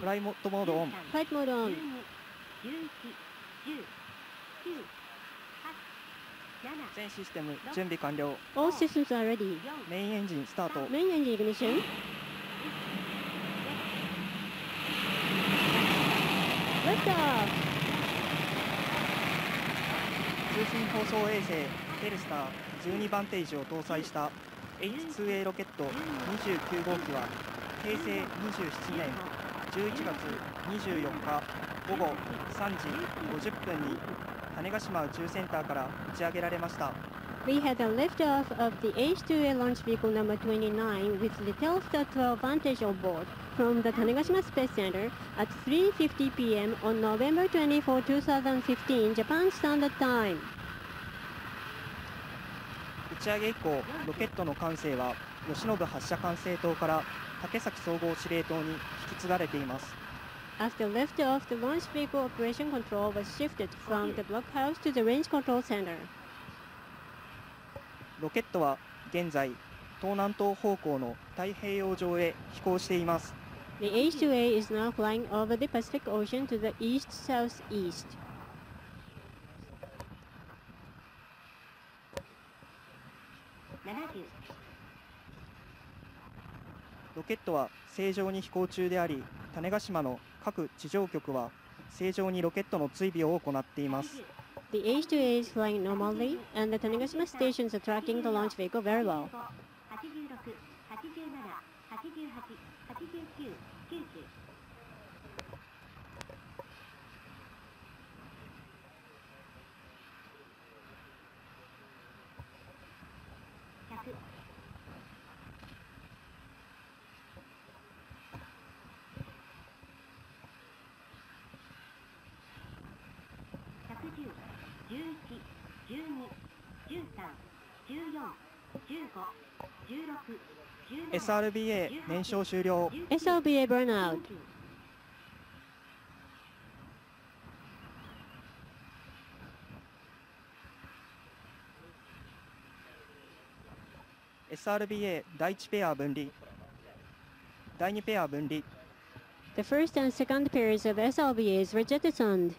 フライモットモードオン。フライトモードオン。全システム準備完了。All systems ready メインエンジンスタート。メインエンジンイグニション。通信放送衛星、ヘルスター12番テージを搭載した H2A ロケット29号機は平成27年11月24日午後3時50分に種子島宇宙センターから打ち上げられました We had a liftoff of the H2A launch vehicle number 29 with the Telstar 12 Vantage on board from the Tanegashima Space Center at 3.50 p.m. on November 24, 2015, Japan Standard Time. 打ち上げ以降ロケットの管制は吉信発射管制塔から竹崎総合司令塔に引き継がれています After liftoff, the launch vehicle operation control was shifted from the blockhouse to the range control center. ロケットは現在東南東方向の太平洋上へ飛行しています The H2A is now flying over the Pacific Ocean to the east-southeast. ロケットは正常に飛行中であり種子島の各地上局は正常にロケットの追尾を行っています The H2A is flying normally, and the Tanegashima stations are tracking the launch vehicle very well. SRBA 燃焼終了 SLBA burnout. SRBA 第1ペア分離第2ペア分離 The first and second pairs of SLBAs were jettisoned.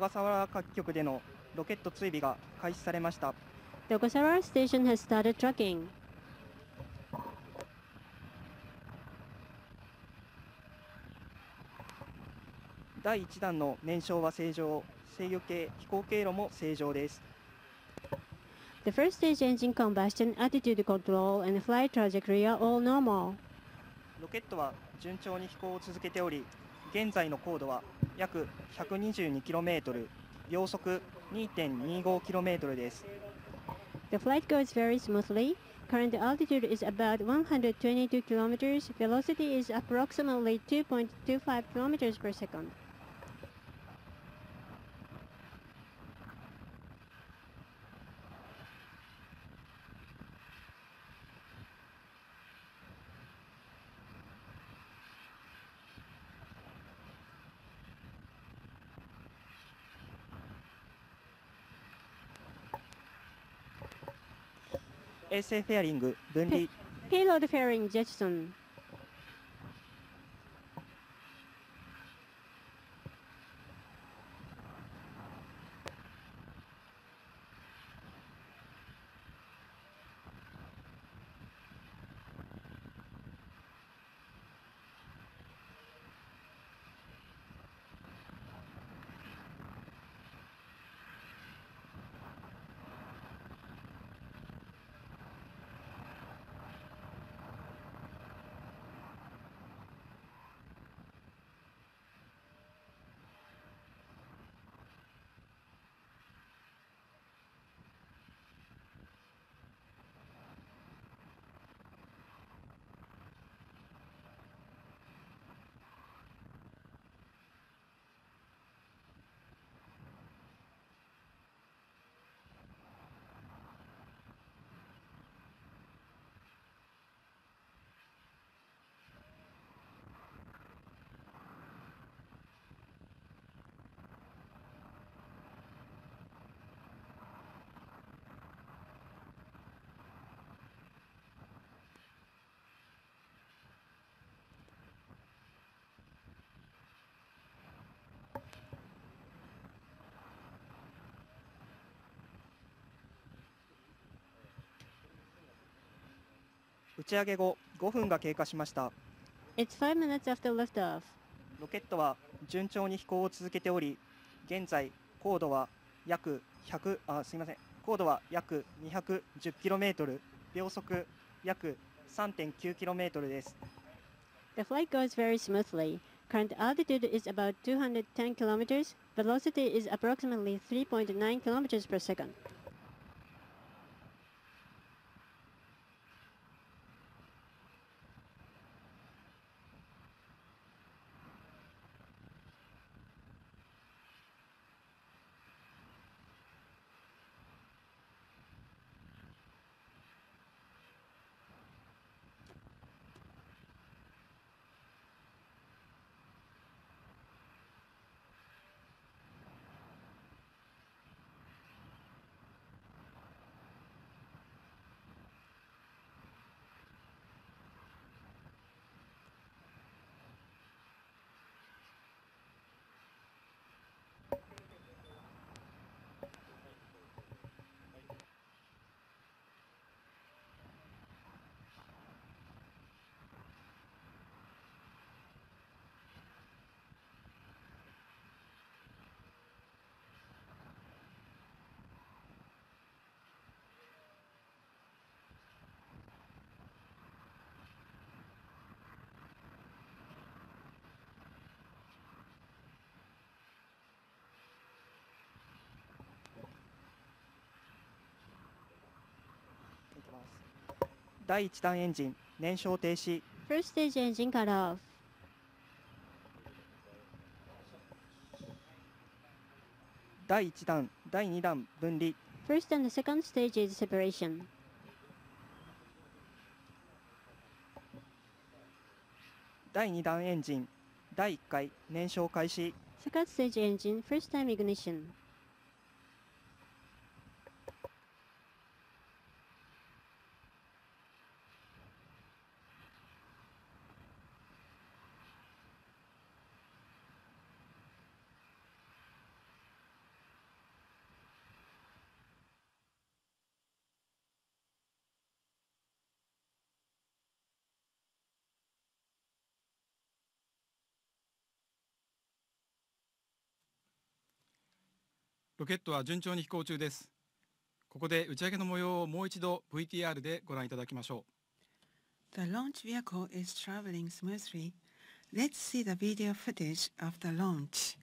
笠原各局でのロケット追尾が開始されました The Okasawara station has started tracking. 第1弾の燃焼は正常制御系飛行経路も正常です The first stage engine combustion, attitude control, and flight trajectory are all normal. ロケットは順調に飛行を続けており現在の高度は約 122km 秒速 2.25km です The flight goes very smoothly. Current altitude is about 122 kilometers. Velocity is approximately 2.25 kilometers per second. 衛星フェアリング分離 Payload fairing jettison.「打ち上げ後5分が経過しました It's five minutes after liftoff. ロケットは順調に飛行を続けており現在高度は約100あすいません高度は約 210km 秒速約 3.9km です The flight goes very smoothly. Current altitude is about 210 kilometers. Velocity is approximately 3.9 kilometers per second. いきます第1段エンジン燃焼停止 First stage engine cut off. 第1弾第2弾分離 First and second stage is separation. 第2弾エンジン第1回燃焼開始 Second stage engine, first time ignition. ロケットは順調に飛行中です。ここで打ち上げの模様をもう一度 VTR でご覧いただきましょ The launch vehicle is traveling smoothly. Let's see the video footage of the launch.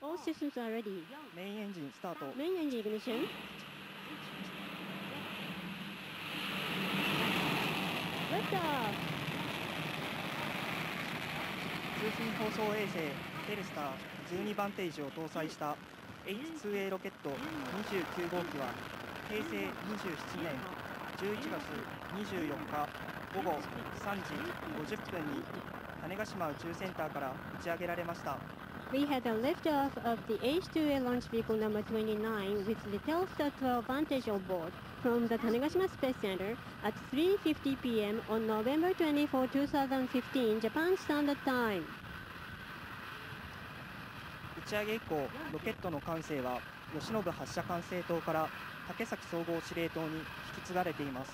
All systems are ready. メインエンジンスタート Main engine ignition. Liftoff. 通信放送衛星テレスター12番テージを搭載した H2A ロケット29号機は平成27年11月24日午後3時50分に種子島宇宙センターから打ち上げられました We had a liftoff of the H2A launch vehicle number 29 with the Telstar 12 Vantage on board from the Tanegashima Space Center at 3.50 p.m. on November 24, 2015, Japan Standard Time. 打ち上げ以降ロケットの管制は吉信発射管制塔から竹崎総合司令塔に引き継がれています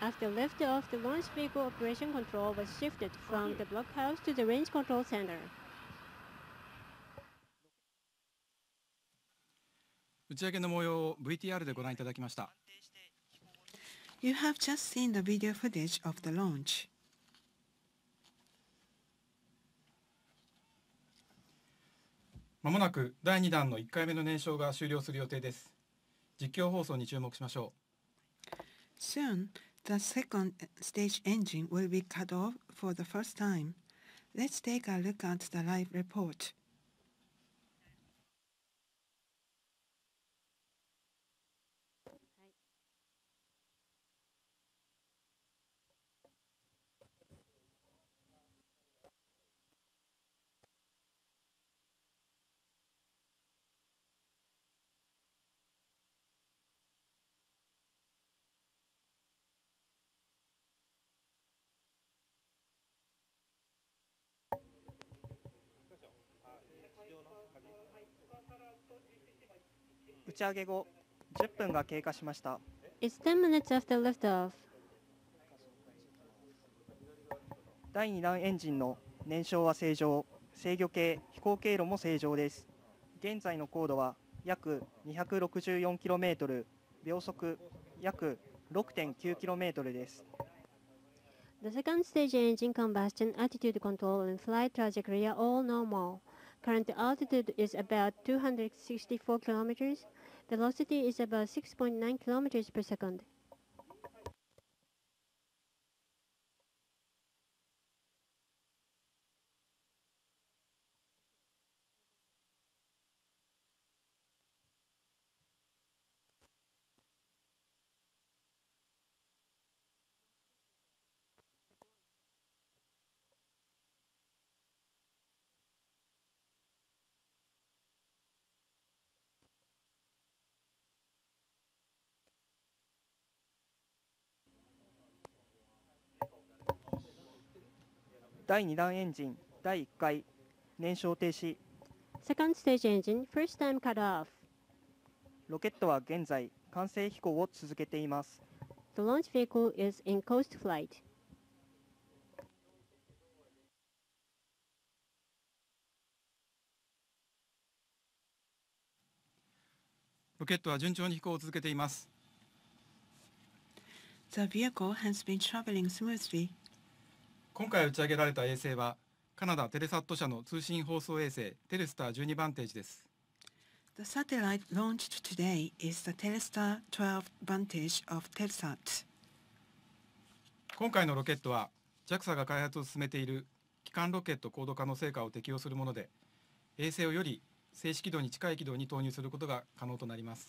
After liftoff, the launch vehicle operation control was shifted from the blockhouse to the range control center. う。打ち上げの模様を VTR でご覧いただきました。You have just seen the video footage of the launch. まもなく第2弾の1回目の燃焼が終了する予定です。実況放送に注目しましょう Soon, the second stage engine will be cut off for the first time. Let's take a look at the live report. 打ち上げ後10分が経過しました。It's 10 minutes after liftoff. 第2段エンジンの燃焼は正常、制御系、飛行経路も正常です。現在の高度は約 264km、秒速約 6.9km です。The second stage engine combustion, attitude control, and flight trajectory are all normal. Current altitude is about 264 kilometers. Velocity is about 6.9 kilometers per second. 第2段エンジン第1回燃焼停止、Second stage engine, first time cut off. ロケットは現在完成飛行を続けています。The launch vehicle is in coast flight. ロケットは順調に飛行を続けています。The vehicle has been traveling smoothly. 今回打ち上げられた衛星はカナダテレサット社の通信放送衛星テレスター12番テージです。The satellite launched today is the Telstar 12 Vantage of Telsat. 今回のロケットは JAXA が開発を進めている基幹ロケット高度化の成果を適用するもので衛星をより静止軌道に近い軌道に投入することが可能となります。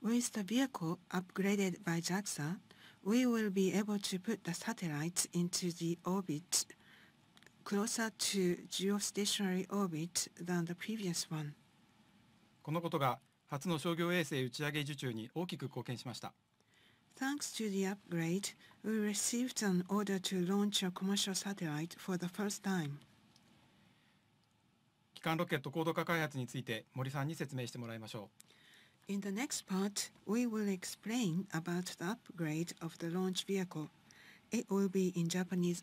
With the vehicle upgraded by JAXA, we will be able to put the satellites into the orbit closer to geostationary orbit than the previous one. このことが初の商業衛星打ち上げ受注に大きく貢献しました。Thanks to the upgrade, we received an order to launch a commercial satellite for the first time. 基幹ロケット高度化開発について森さんに説明してもらいましょう。In the next part, we will explain about the upgrade of the launch vehicle. It will be in Japanese